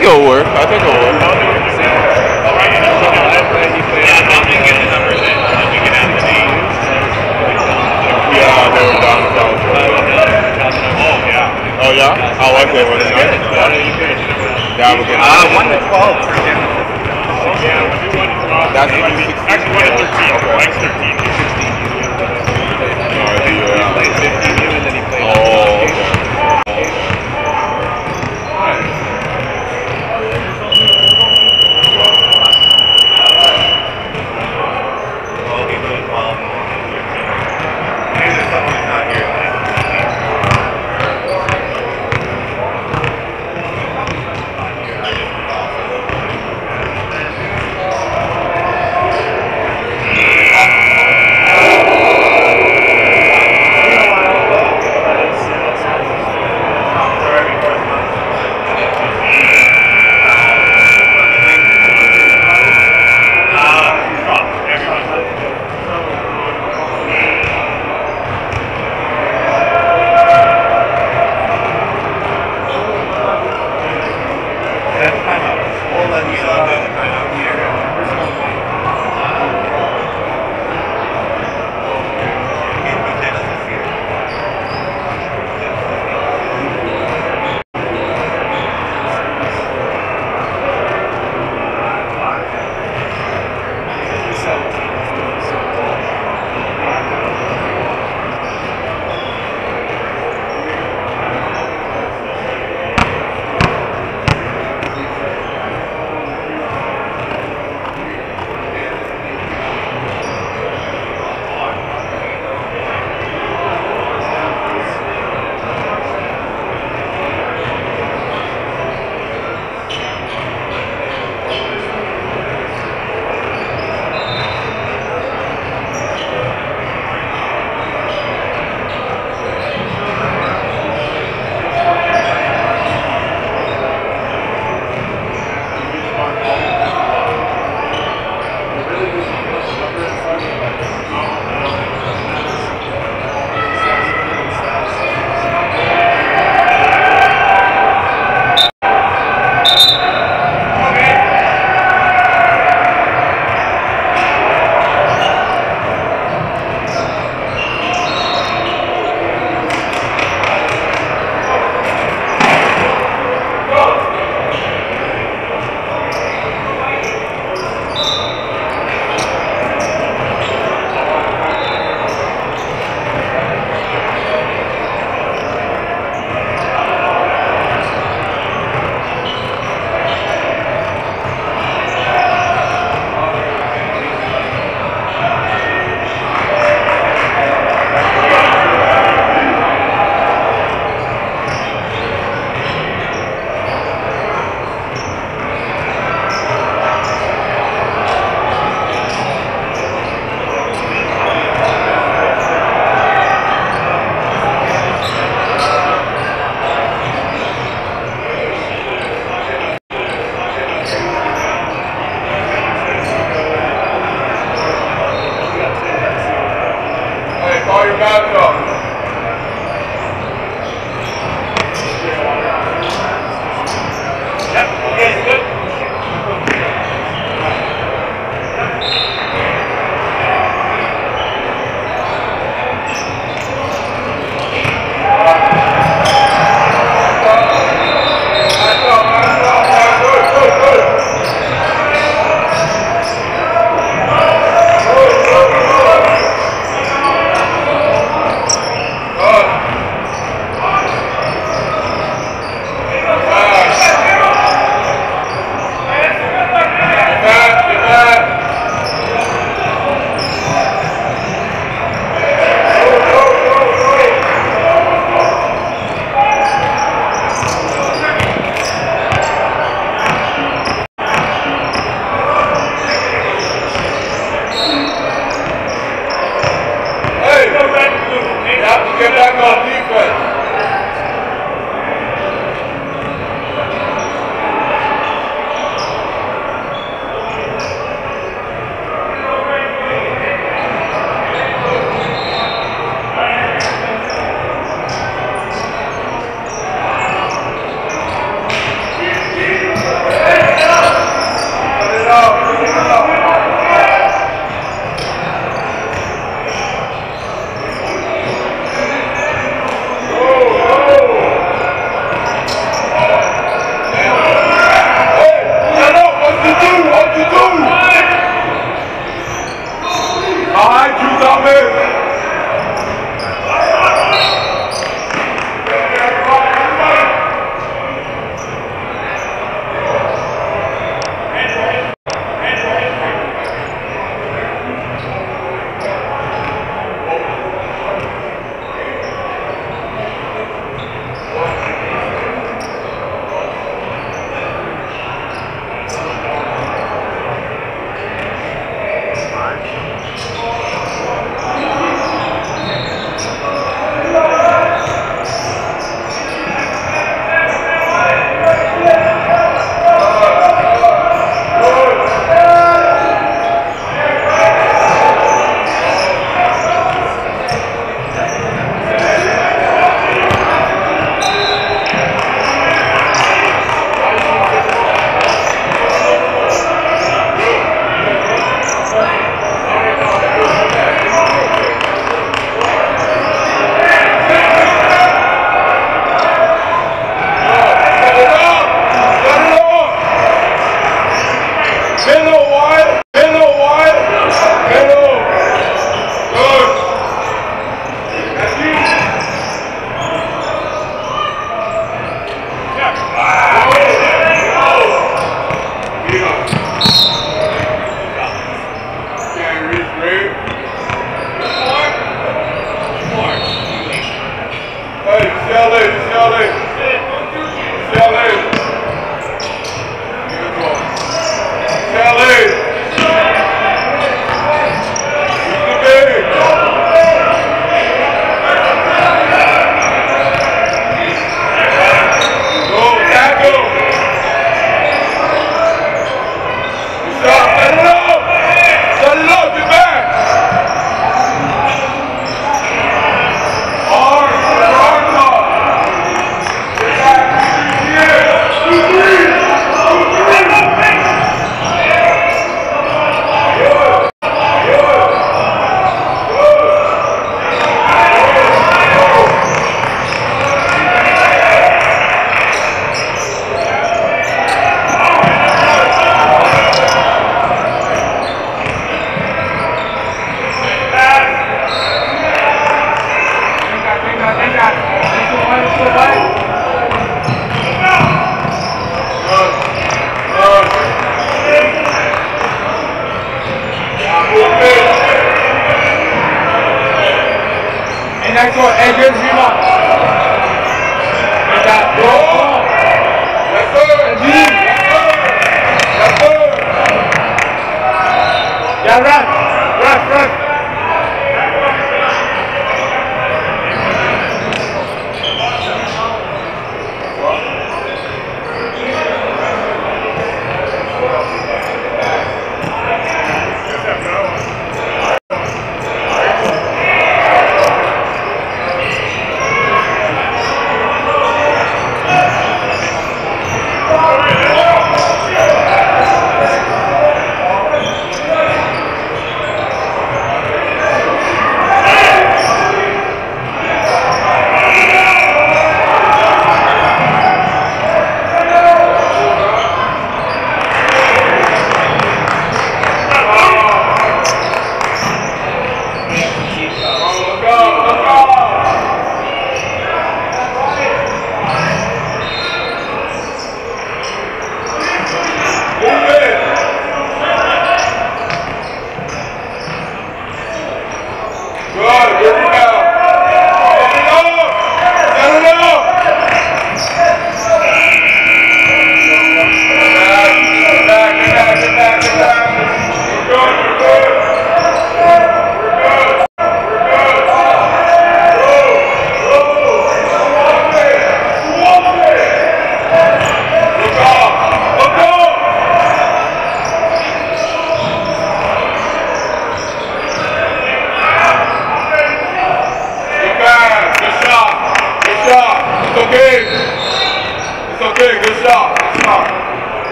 I think it'll work. I think it'll work. Yeah, they were down south. Oh yeah? How was it? Was it nice? Yeah, we're getting Uh, 1 to 12 for him. That's actually one to thirteen. Mike's thirteen. about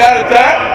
Is he not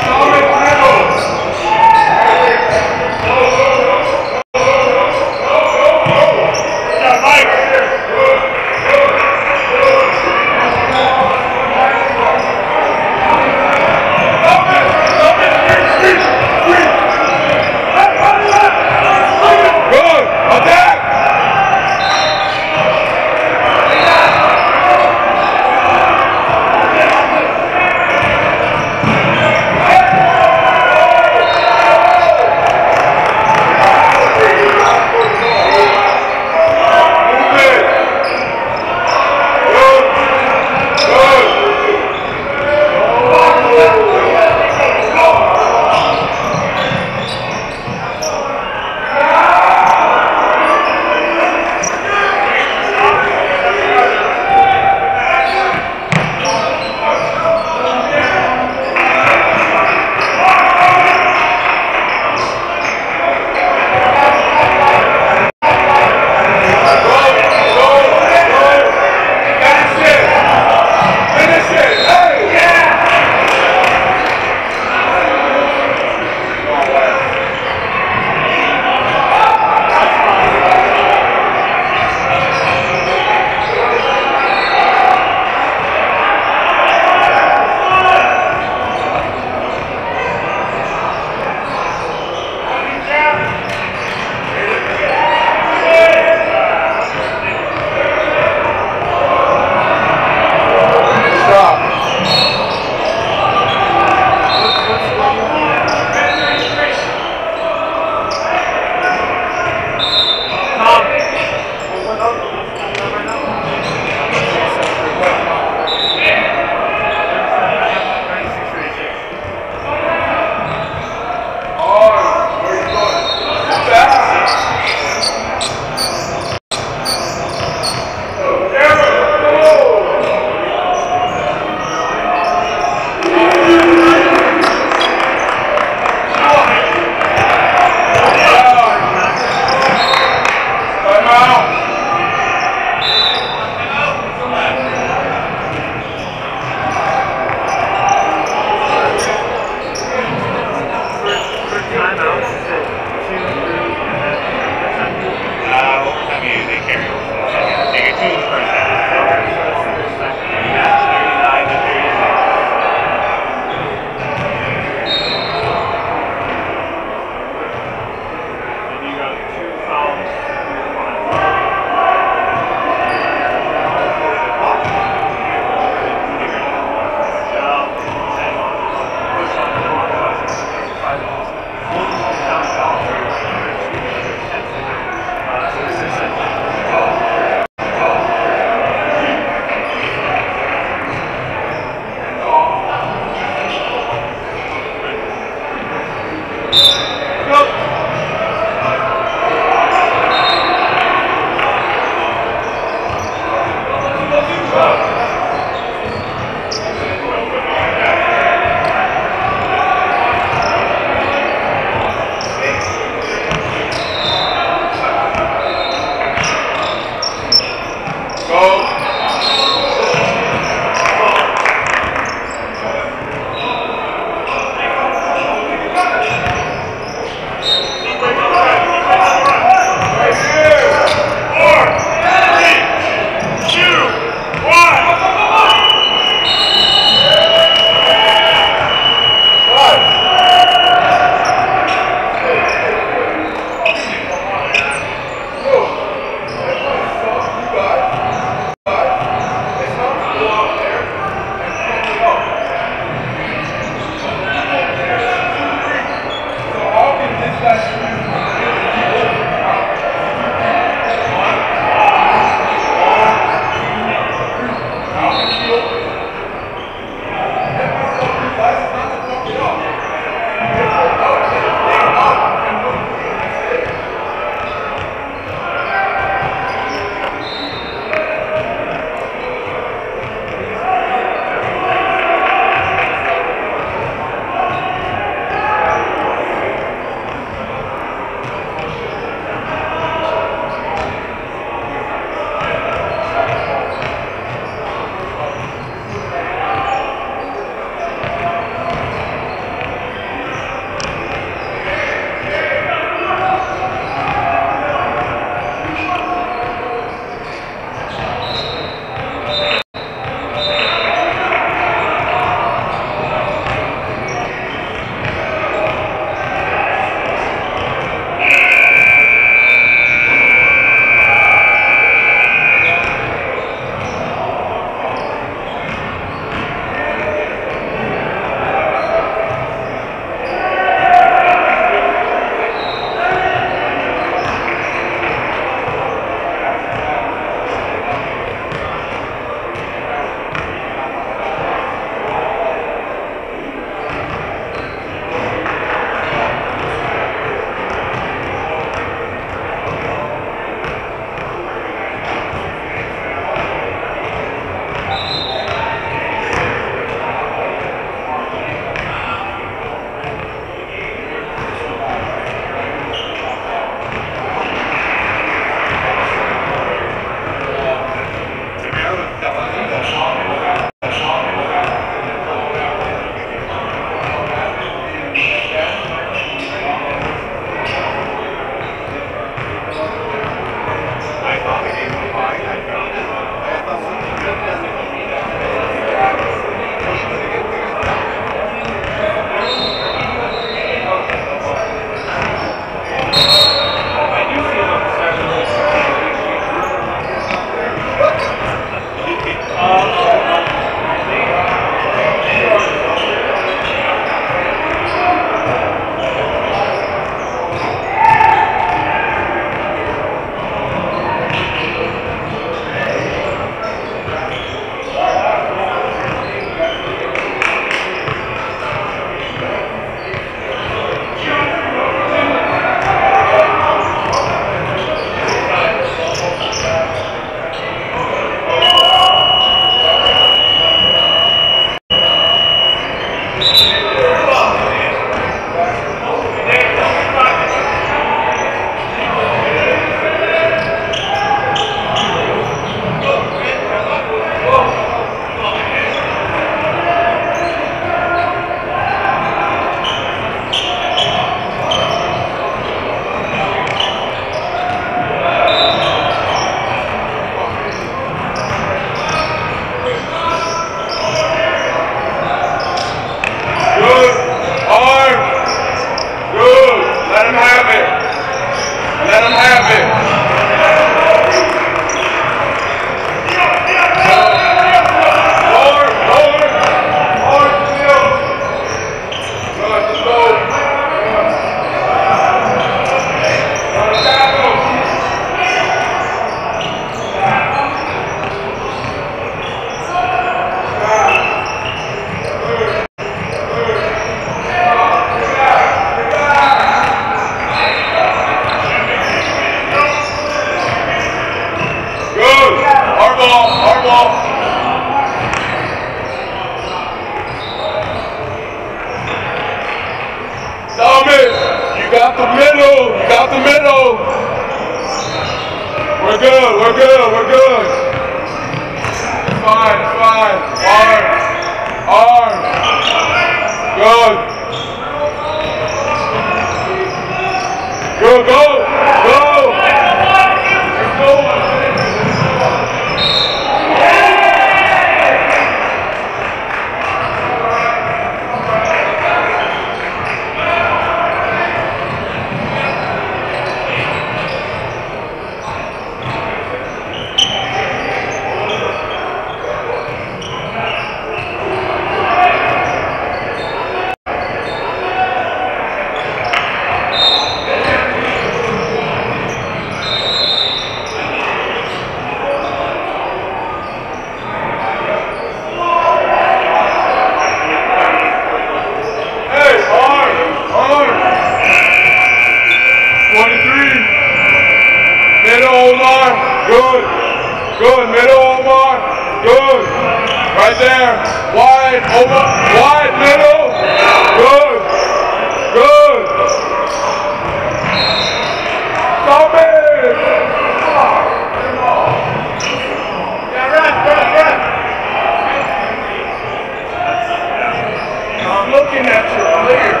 looking at you, clear.